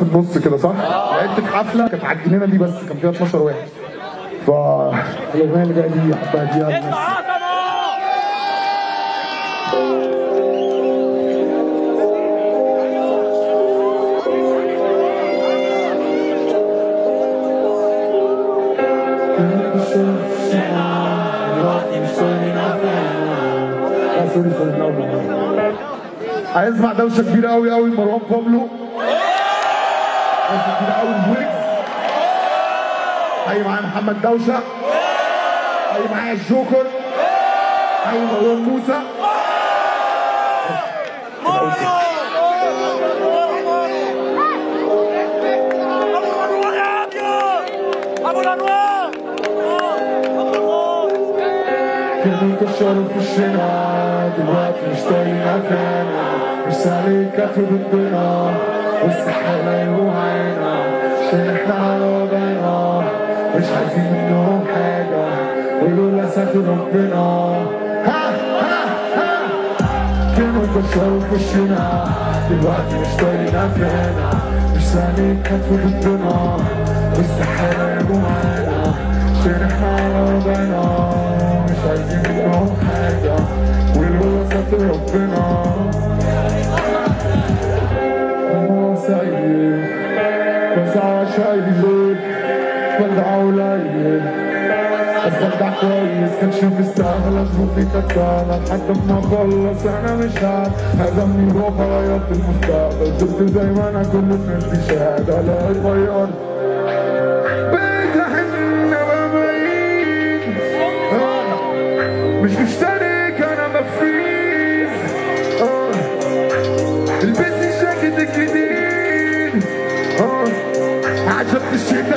في النص كده صح؟ لعبت في حفله كانت على الجنينه دي بس كان فيها 12 واحد. فالاغنيه اللي جاية دي حبها دي سوري لا عايز اسمع دوشه كبيرة قوي قوي مروان بابلو. قوي الويكس هاي معايا محمد دوشة. هاي معايا الجوكر. هاي مروان موسى. كانوا كشروا في الشارع دلوقتي مش طايقين مكاننا مش عليك كتر ضدنا واستحالة يوعينا عشان إحنا على مش عايزين منهم حاجة ولولا ستر ربنا ها ها ها كانوا كشروا في وشنا دلوقتي مش طايقين مكاننا مش عليك كتر ضدنا واستحالة يوعينا عشان إحنا على مش عايزين منهم حاجة ولولا ستر ربنا بسعى شايل بلدع قليل بلدع كويس كانش مستاهل ظروفي كانت سهلة لحد ما اخلص أنا مش عارف هزمني روح غيرت المستقبل شفت زي ما أنا كل الناس دي شهادة لا اتغيرت. مش مشترك أنا مفيش آه.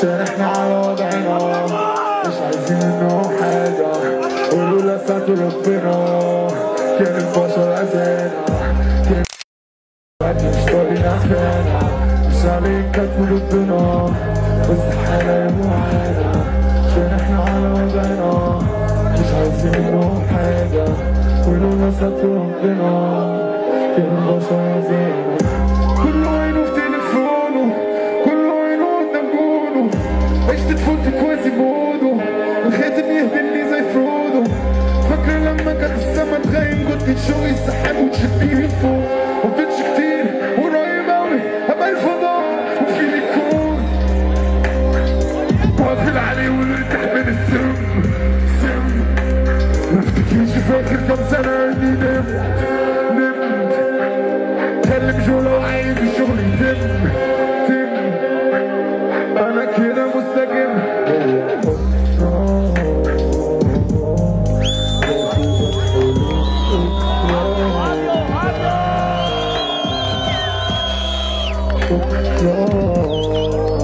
عشان إحنا على وضعنا. مش عايزين منهم حاجة. ولولا ستر ربنا. كان البشر أذانا. كان مش طايقين عفانا مش عليك كتروا ضدنا استحالة يوعنا عشان إحنا على وضعنا. مش عايزين منهم حاجة. ولولا ستر ربنا. كان البشر أذانا. عشت طفولتي كويسي بوده الخاتم يهبلني زي فرودو. فاكرة لما كانت السما تغيم كنت تشوقي السحاب وتشديني لفوق مفضلش كتير قريب أوي. هبقى الفضاء وفي لي كون واقفل عليه ونرتاح من السم. سم ما افتكرش فاكر كام سنة إني نمت. control.